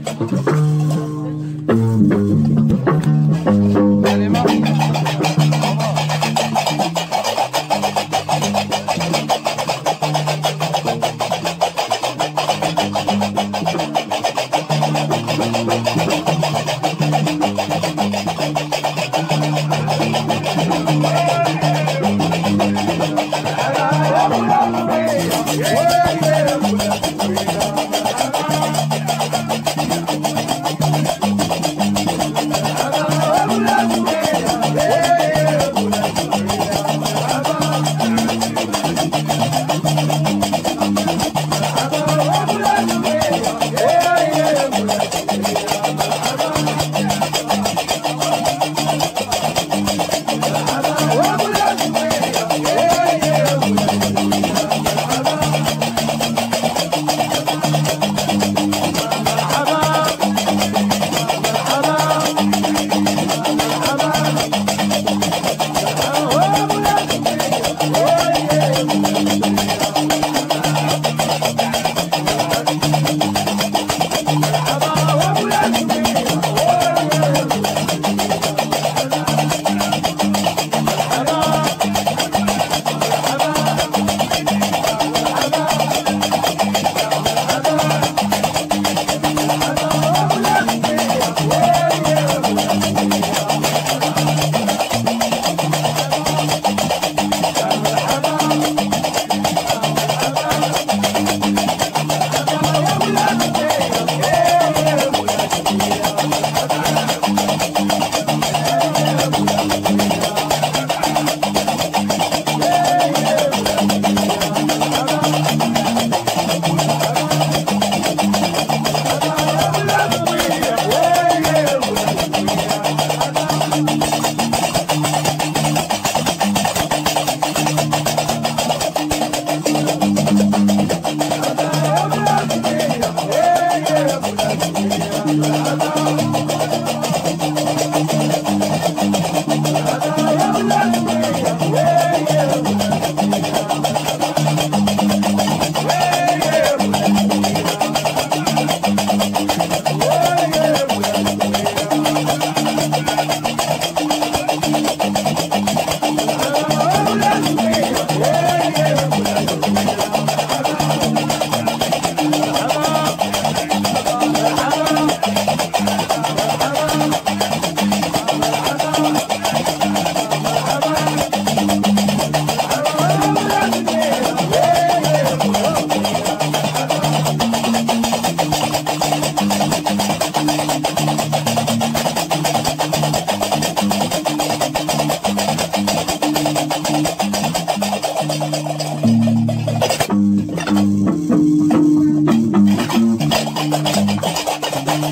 う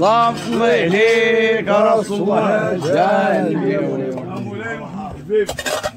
Lan meli kara sular gelmiyor. Hafif.